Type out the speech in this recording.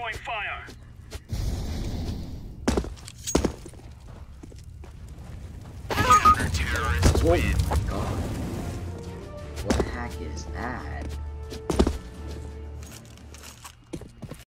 Throwing fire. Terrorists win. What the heck is that?